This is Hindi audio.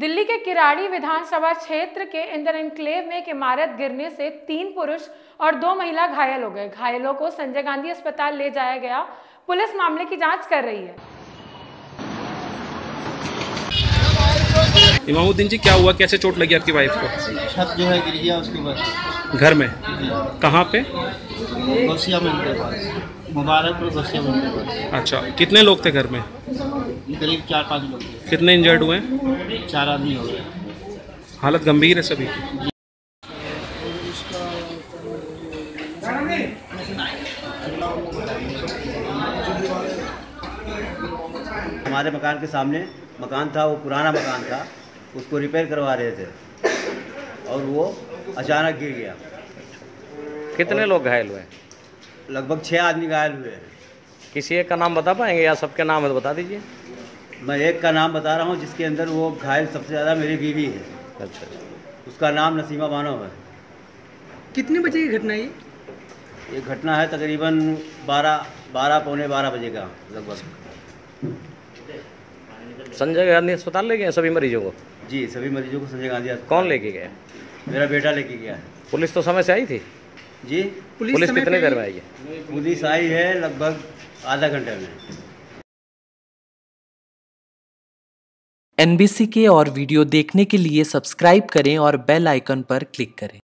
निराड़ी विधानसभा क्षेत्र के इंदर एनक्लेव में एक इमारत गिरने से तीन पुरुष और दो महिला घायल हो गए। घायलों को संजय गांधी अस्पताल ले जाया गया। पुलिस मामले की जाँच कर रही है। इमामुद्दीन जी क्या हुआ? कैसे चोट लगी आपकी वाइफ को? छत जो है गिर गया उसके बाद। घर में? कहाँ पे? गौसिया मंदिर के पास। मुबारकपुर गौसिया मंदिर के पास। अच्छा कितने लोग थे घर में? करीब चार पाँच लोग थे। कितने इंजर्ड हुए हैं? चार आदमी हो गए। हालत गंभीर है सभी की। हमारे मकान के सामने मकान था वो पुराना मकान था। उसको रिपेयर करवा रहे थे। और वो अचानक गिर गया। कितने लोग घायल हुए? लगभग छः आदमी घायल हुए हैं। किसी एक का नाम बता पाएँगे या सबके नाम है तो बता दीजिए? मैं एक का नाम बता रहा हूँ जिसके अंदर वो घायल सबसे ज़्यादा मेरी बीवी है। अच्छा उसका नाम नसीमा बानो है। कितने बजे की घटना ये? ये घटना है तकरीबन बारह बारह पौने बारह बजे का लगभग। संजय गांधी अस्पताल ले गए सभी मरीजों को? जी सभी मरीजों को संजय गांधी अस्पताल- कौन लेके गए मेरा बेटा लेके गया है। पुलिस तो समय से आई थी? जी। पुलिस समय कितने देर में आई है? पुलिस आई है लगभग आधा घंटे में। एनबीसी के और वीडियो देखने के लिए सब्सक्राइब करें और बेल आइकन पर क्लिक करें।